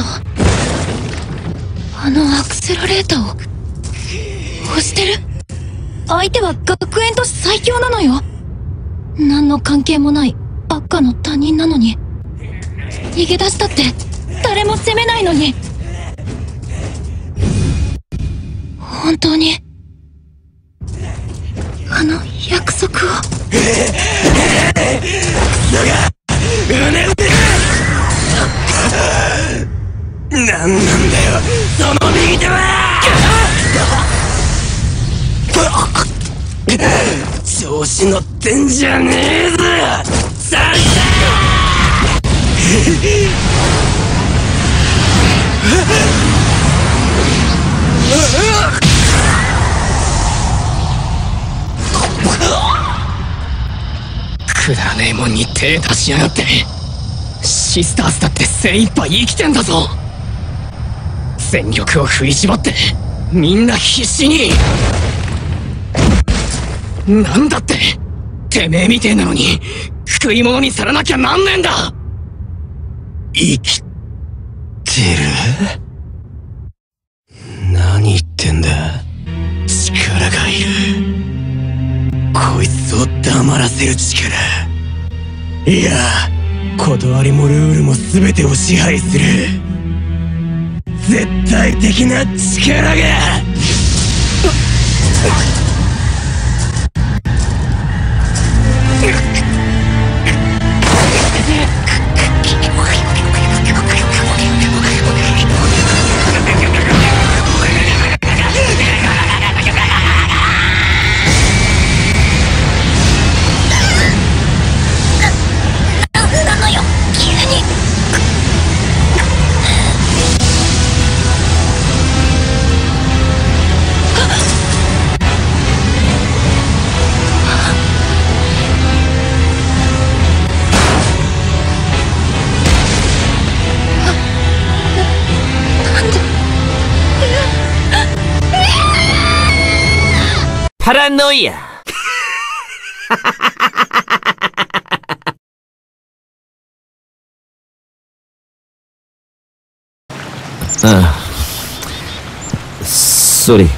ぞ。あのアクセラレーターを押してる。相手は学園都市最強なのよ。何の関係もないばっかの他人なのに。逃げ出したって誰も責めないのに。本当にあの約束を。なんなんだよ。その右手は調子乗ってんじゃねえぞ。さくだらねえもんに手出しやがって。シスターズだって精一杯生きてんだぞ。全力を振り絞ってみんな必死になんだっててめえみてえなのに食い物にされなきゃなんねえんだ。生きてる？何言ってんだ？力がいる。こいつを黙らせる力。いや断りもルールも全てを支配する。絶対的な力が。パラノイアああ。ソリ。